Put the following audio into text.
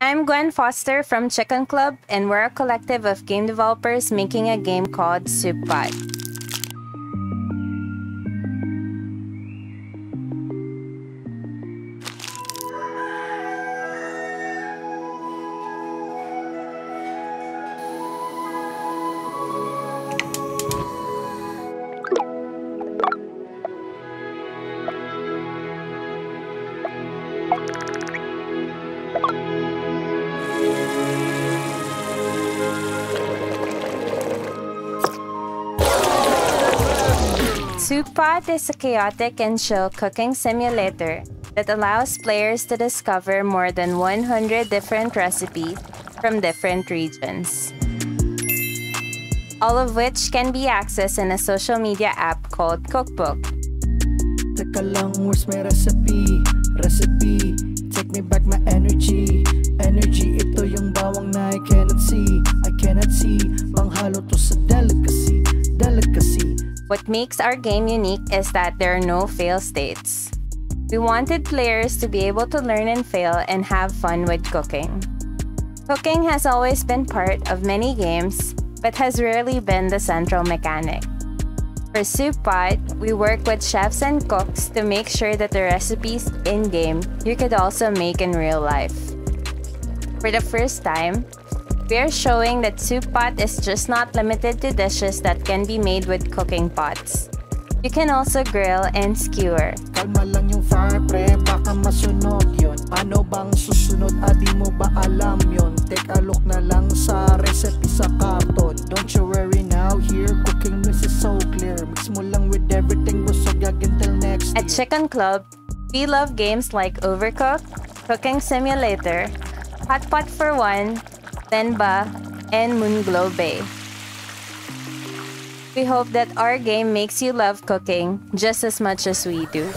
I'm Gwen Foster from Chikon Club, and we're a collective of game developers making a game called Soup Pot. Soup Pot is a chaotic and chill cooking simulator that allows players to discover more than 100 different recipes from different regions. All of which can be accessed in a social media app called Cookbook. Teka lang, where's my recipe? Recipe, take me back my energy Energy, What makes our game unique is that there are no fail states. We wanted players to be able to learn and fail and have fun with cooking. Cooking has always been part of many games, but has rarely been the central mechanic. For Soup Pot, we work with chefs and cooks to make sure that the recipes in-game you could also make in real life. For the first time, we are showing that soup pot is just not limited to dishes that can be made with cooking pots. You can also grill and skewer. Kalma lang yung fire pre, baka masunod yun. Ano bang susunod, ah, adi mo ba alam yun? Take a look na lang sa recipe sa karton. Don't you worry now, here cooking this is so clear. Mix mo lang with everything, busog yag until next At Chikon Club, we love games like Overcooked, Cooking Simulator, Hot Pot for One, Venba, and Moonglow Bay. We hope that our game makes you love cooking just as much as we do.